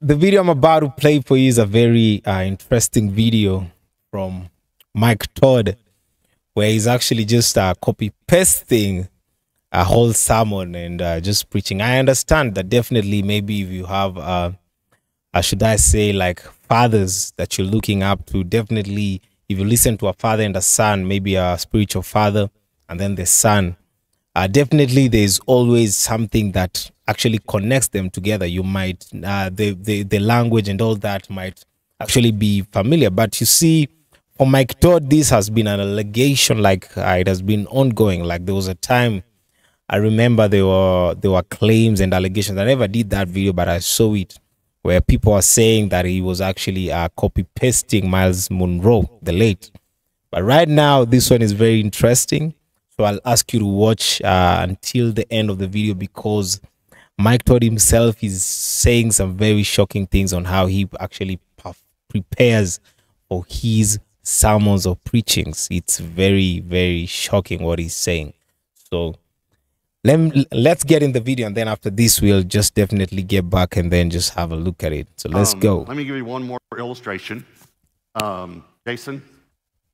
the video I'm about to play for you is a very uh, interesting video from Mike Todd, where he's actually just uh, copy pasting a whole sermon and uh, just preaching. I understand that definitely, maybe if you have, uh, uh, should I say, like fathers that you're looking up to, definitely, if you listen to a father and a son, maybe a spiritual father and then the son, uh, definitely there's always something that actually connects them together. You might, uh, the, the, the language and all that might actually be familiar, but you see, for Mike Todd, this has been an allegation, like uh, it has been ongoing. Like there was a time I remember there were there were claims and allegations. I never did that video, but I saw it where people are saying that he was actually uh, copy pasting Myles Munroe the late. But right now, this one is very interesting. So I'll ask you to watch uh, until the end of the video because Mike Todd himself is saying some very shocking things on how he actually prepares for his sermons or preachings. It's very, very shocking what he's saying. So let let's get in the video and then after this we'll just definitely get back and then just have a look at it. So let's Um, go. Let me give you one more illustration. Um, Jason,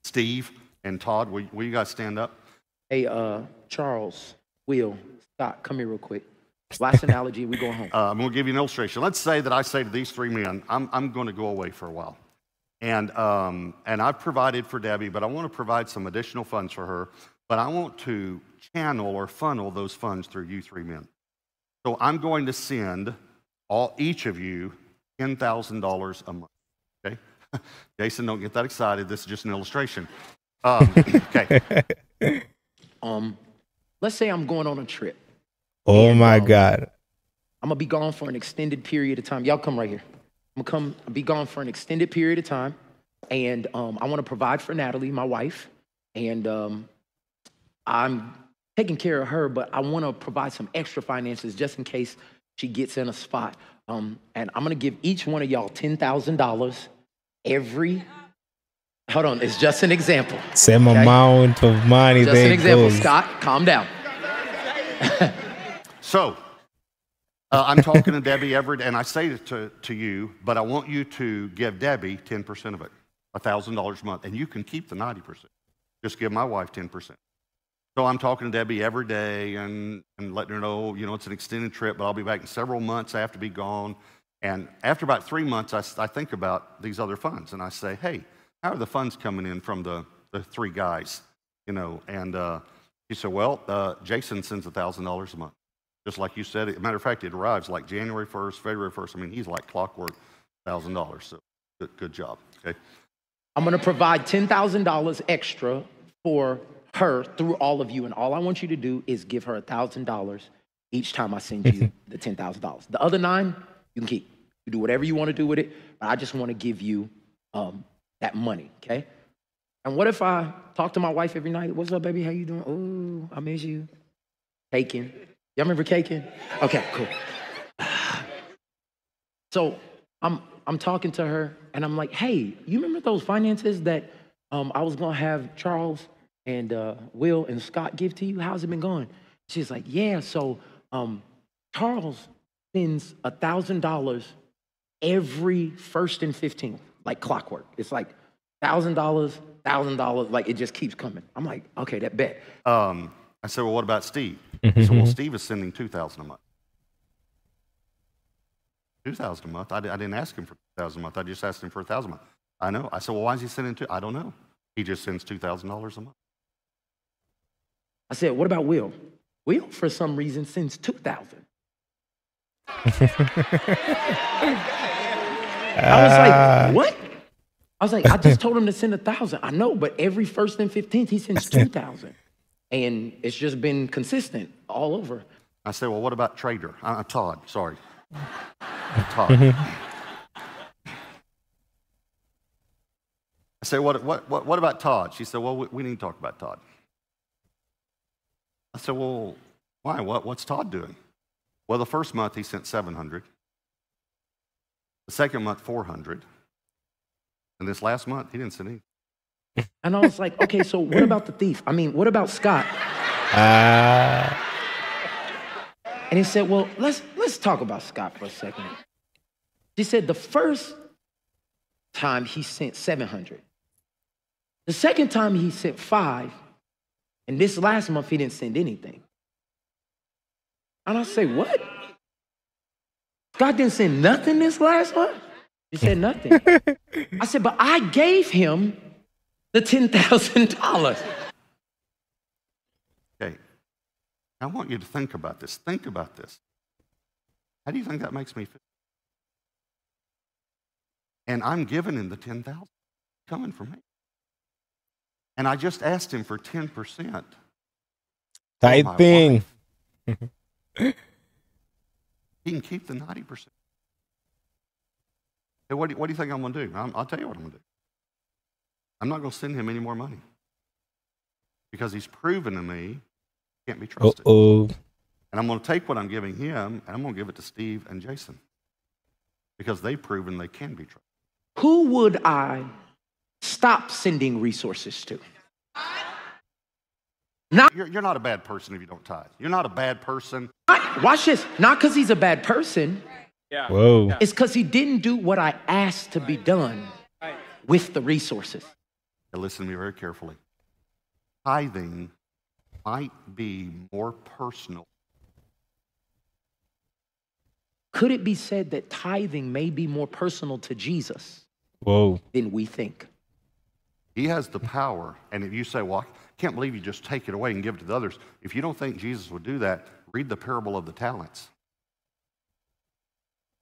Steve, and Todd, will, will you guys stand up? Hey, uh, Charles, Will, Scott, come here real quick. Last analogy, we going home. Uh, I'm going to give you an illustration. Let's say that I say to these three men, I'm, I'm going to go away for a while. And, um, and I've provided for Debbie, but I want to provide some additional funds for her. But I want to channel or funnel those funds through you three men. So I'm going to send all, each of you $10,000 a month. Okay? Jason, don't get that excited. This is just an illustration. Um, okay. Um, let's say I'm going on a trip. oh and, my um, God. I'm gonna be gone for an extended period of time. Y'all come right here. I'm gonna come be gone for an extended period of time, and um, I want to provide for Natalie, my wife, and um, I'm taking care of her, but I want to provide some extra finances just in case she gets in a spot. Um, and I'm gonna give each one of y'all ten thousand dollars every. Hold on, it's just an example. Same okay? amount of money Just an example, goes. Scott. Calm down. So, uh, I'm talking to Debbie Everett, and I say it to, to you, but I want you to give Debbie 10% of it, $1,000 a month, and you can keep the 90%. Just give my wife 10%. So I'm talking to Debbie every day and, and letting her know, you know, it's an extended trip, but I'll be back in several months. I have to be gone. And after about three months, I, I think about these other funds, and I say, hey, how are the funds coming in from the, the three guys? You know, and uh, she said, well, uh, Jason sends $1,000 a month. Just like you said, as a matter of fact, it arrives like January 1st, February 1st. I mean, he's like clockwork, $1,000. So good, good job. Okay. I'm gonna provide $10,000 extra for her through all of you. And all I want you to do is give her $1,000 each time I send you the $10,000. The other nine, you can keep. You do whatever you wanna do with it, but I just wanna give you um, that money, okay? And what if I talk to my wife every night? What's up, baby? How you doing? Oh, I miss you. Caking. Y'all remember caking? Okay, cool. So I'm I'm talking to her and I'm like, hey, you remember those finances that um, I was gonna have Charles and uh, Will and Scott give to you? How's it been going? She's like, yeah. So um, Charles sends a thousand dollars every first and fifteenth, like clockwork. It's like thousand dollars, thousand dollars, like it just keeps coming. I'm like, okay, that bet. Um, I said, well, what about Steve? He said, well, Steve is sending 2000 a month. 2000 a month? I, di- I didn't ask him for 2000 a month. I just asked him for a 1000 a month. I know. I said, well, why is he sending two? I don't know. He just sends $2,000 a month. I said, what about Will? Will, for some reason, sends two thousand. I was like, what? I was like, I just told him to send a thousand. I know, but every first and fifteenth he sends two thousand, and it's just been consistent all over. I said, well, what about Trader? Uh, Todd, sorry. Todd. I said, what, what, what, what about Todd? She said, well, we, we need to talk about Todd. I said, well, why? What, what's Todd doing? Well, the first month he sent 700. The second month, 400. And this last month, he didn't send any. And I was like, okay, so what about the thief? I mean, what about Scott? Ah, And he said, well, let's let's talk about Scott for a second. She said the first time he sent 700. The second time he sent five. And this last month he didn't send anything. And I say, what? God didn't send nothing this last month? He said nothing. I said, but I gave him the $10,000. Okay. I want you to think about this. Think about this. How do you think that makes me feel? And I'm giving him the 10,000 coming from me. And I just asked him for 10%. Tight oh, thing. He can keep the 90%. Hey, what, do you, what do you think I'm going to do? I'm, I'll tell you what I'm going to do. I'm not going to send him any more money because he's proven to me he can't be trusted. oh. And I'm going to take what I'm giving him and I'm going to give it to Steve and Jason because they've proven they can be trusted. Who would I stop sending resources to? Not, You're, you're not a bad person if you don't tithe. You're not a bad person. not watch this, not because he's a bad person, Yeah. Whoa. it's because he didn't do what I asked to be done with the resources. Now listen to me very carefully. Tithing might be more personal. Could it be said that tithing may be more personal to Jesus Whoa. than we think? He has the power. And if you say, well, I can't believe you just take it away and give it to the others, if you don't think Jesus would do that, read the parable of the talents.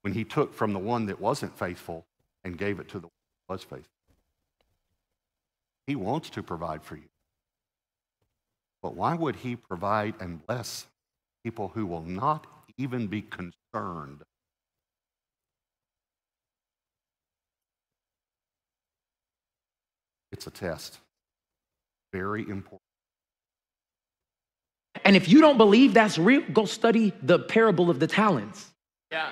When he took from the one that wasn't faithful and gave it to the one that was faithful. He wants to provide for you. But why would he provide and bless people who will not even be concerned? It's a test. Very important. And if you don't believe that's real, go study the parable of the talents. Yeah.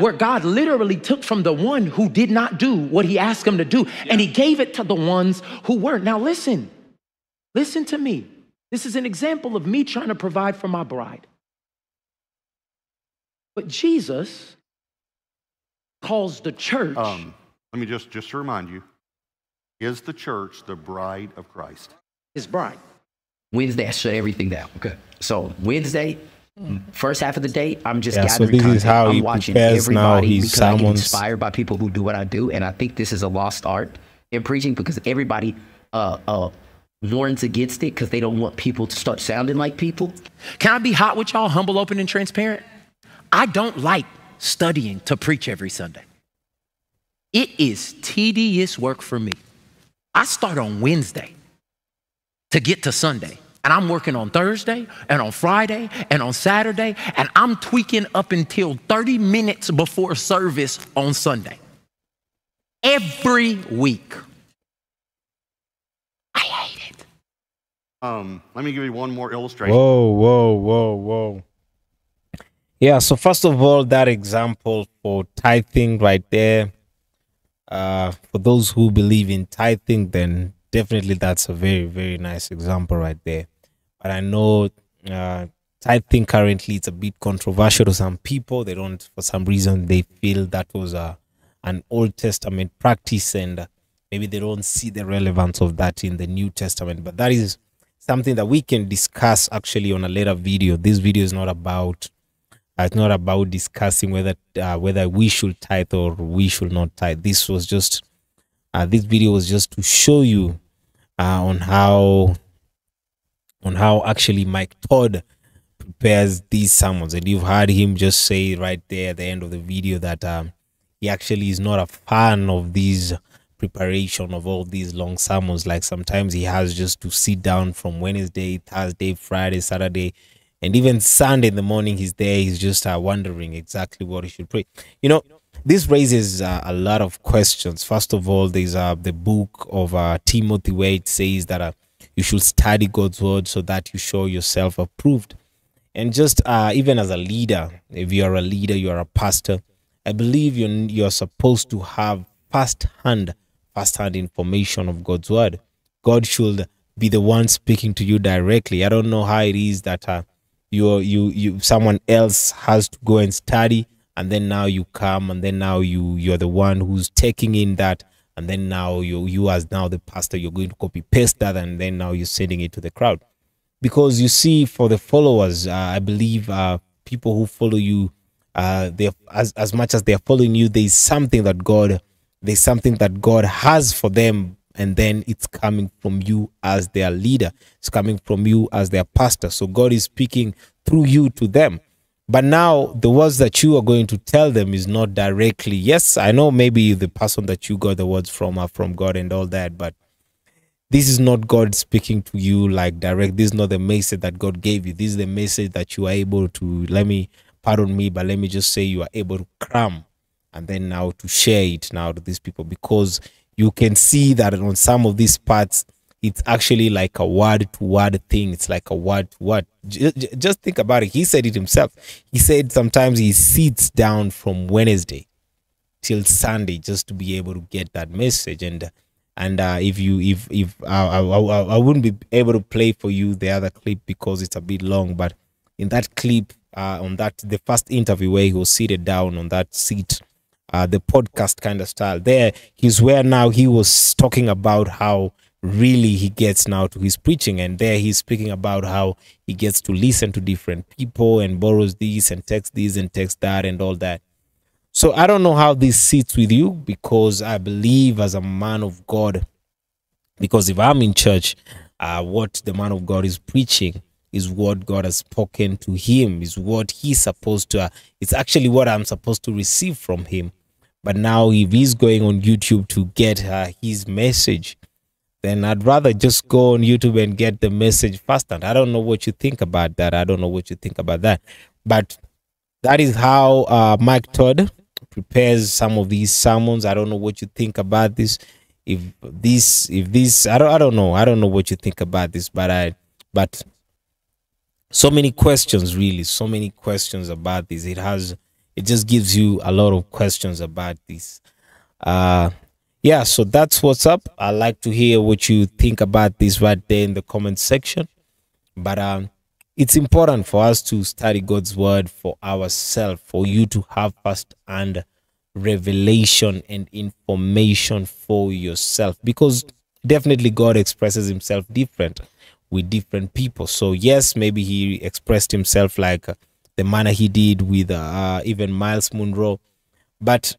Where God literally took from the one who did not do what he asked him to do, and he gave it to the ones who weren't. Now, listen, listen to me. This is an example of me trying to provide for my bride. But Jesus calls the church. Um, let me just, just to remind you is the church the bride of Christ? His bride. Wednesday, I shut everything down. Okay. So Wednesday, first half of the day, I'm just Yeah, so gathering this is how I'm watching prepares now everybody his because I get inspired by people who do what I do, and I think this is a lost art in preaching because everybody uh, uh, warns against it because they don't want people to start sounding like people. Can I be hot with y'all, humble, open, and transparent? I don't like studying to preach every Sunday. It is tedious work for me. I start on Wednesday to get to Sunday. And I'm working on Thursday and on Friday and on Saturday, and I'm tweaking up until 30 minutes before service on Sunday. Every week. I hate it. Um, let me give you one more illustration. Whoa, whoa, whoa, whoa. Yeah, so first of all, that example for tithing right there. Uh, for those who believe in tithing, then definitely that's a very, very nice example right there. But I know uh, Think currently it's a bit controversial to some people. They don't, for some reason, they feel that was a an Old Testament practice, and maybe they don't see the relevance of that in the New Testament. But that is something that we can discuss actually on a later video. This video is not about uh, it's not about discussing whether uh, whether we should tithe or we should not tithe. This was just uh, this video was just to show you uh, on how on how actually Mike Todd prepares these sermons, and you've heard him just say right there at the end of the video that um, he actually is not a fan of these preparation of all these long sermons. Like sometimes he has just to sit down from Wednesday, Thursday, Friday, Saturday, and even Sunday in the morning. He's there. He's just uh, wondering exactly what he should pray. You know, this raises uh, a lot of questions. First of all, there's uh, the book of uh, Timothy where it says that uh, you should study God's word so that you show yourself approved. And just uh, even as a leader, if you are a leader, you are a pastor, I believe you're, you're supposed to have first hand, first hand information of God's word. God should be the one speaking to you directly. I don't know how it is that uh, you you you someone else has to go and study and then now you come and then now you you're the one who's taking in that and then now you you as now the pastor you're going to copy paste that and then now you're sending it to the crowd. Because you see for the followers uh, i believe uh, people who follow you uh, they as, as much as they're following you there's something that god there's something that god has for them and then it's coming from you as their leader. It's coming from you as their pastor. So god is speaking through you to them but now the words that you are going to tell them is not directly yes i know maybe the person that you got the words from are from god and all that but this is not god speaking to you like direct. This is not the message that god gave you. This is the message that you are able to let me pardon me but let me just say you are able to cram and then now to share it now to these people because you can see that on some of these parts it's actually like a word to word thing. It's like a word to word. Just, think about it. He said it himself. He said sometimes he sits down from wednesday till sunday just to be able to get that message. And and uh, if you if if I, I, I, I wouldn't be able to play for you the other clip because it's a bit long but in that clip uh, on that the first interview where he was seated down on that seat uh, the podcast kind of style. There, he's where now he was talking about how really he gets now to his preaching, and there he's speaking about how he gets to listen to different people and borrows this and takes this and takes that and all that. So I don't know how this sits with you because I believe as a man of God, because if I'm in church, uh, what the man of God is preaching is what God has spoken to him, is what he's supposed to, uh, it's actually what I'm supposed to receive from him. But now, if he's going on YouTube to get uh, his message, then I'd rather just go on YouTube and get the message faster. I don't know what you think about that. I don't know what you think about that. But that is how uh, Mike Todd prepares some of these sermons. I don't know what you think about this. If this, if this, I don't, I don't know. I don't know what you think about this. But I, but so many questions, really, so many questions about this. It has it just gives you a lot of questions about this. Uh, yeah, so that's what's up. I like to hear what you think about this right there in the comment section. But um, it's important for us to study God's word for ourselves, for you to have first and revelation and information for yourself, because definitely God expresses Himself different with different people. So yes, maybe He expressed Himself like the manner he did with uh, even Myles Munroe But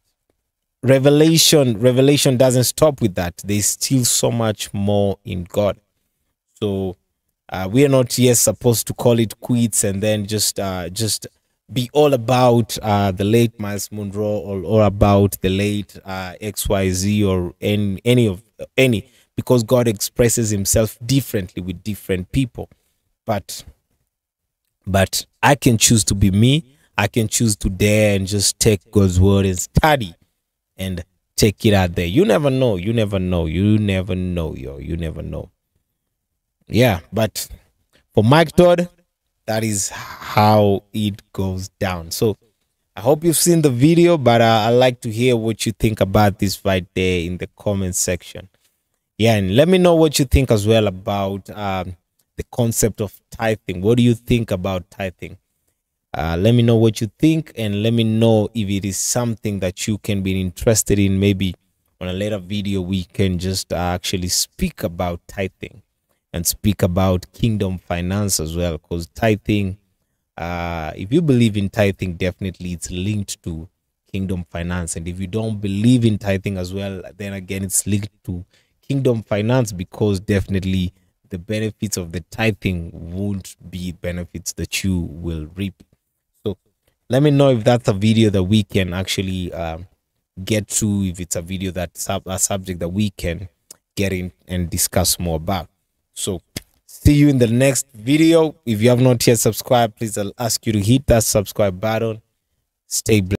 revelation, revelation doesn't stop with that. There's still so much more in God. So uh, we are not yet supposed to call it quits and then just uh, just be all about uh, the late Myles Munroe or, about the late uh, XYZ or any, any of any because God expresses himself differently with different people. But but I can choose to be me. I can choose to dare and just take God's word and study and take it out there. You never know. You never know. You never know, yo. You never know. Yeah, but for Mike Todd, that is how it goes down. So I hope you've seen the video, but uh, I'd like to hear what you think about this right there in the comment section. Yeah, and let me know what you think as well about um, the concept of tithing. What do you think about tithing? Uh, let me know what you think and let me know if it is something that you can be interested in. Maybe on a later video, we can just uh, actually speak about tithing and speak about kingdom finance as well. Because tithing, uh, if you believe in tithing, definitely it's linked to kingdom finance. And if you don't believe in tithing as well, then again, it's linked to kingdom finance because definitely the benefits of the tithing won't be benefits that you will reap. Let me know if that's a video that we can actually um, get to, if it's a video that's a subject that we can get in and discuss more about. So see you in the next video. If you have not yet subscribed, please I'll ask you to hit that subscribe button. Stay blessed.